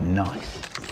Nice.